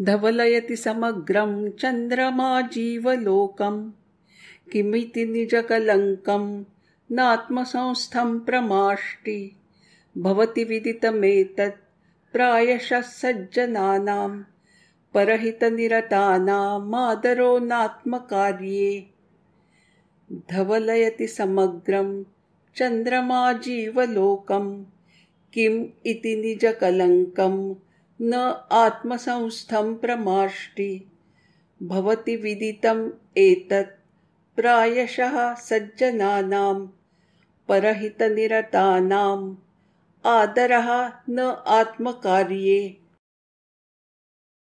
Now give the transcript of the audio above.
धवलयति समग्रं चन्द्रमा जीवलोकम् किमिति निजकलङ्कं नात्मसंस्थं प्रमाष्टि। भवति विदितमेतत् प्रायशः सज्जनानां परहितनिरतानामादरो नात्मकार्ये। धवलयति समग्रं चन्द्रमा जीवलोकं किम् इति निजकलङ्कं न आत्मसंस्थं प्रमाष्टि भवति विदितम् एतत्। प्रायशः सज्जनानां परहितनिरतानाम् आदरः न आत्मकार्ये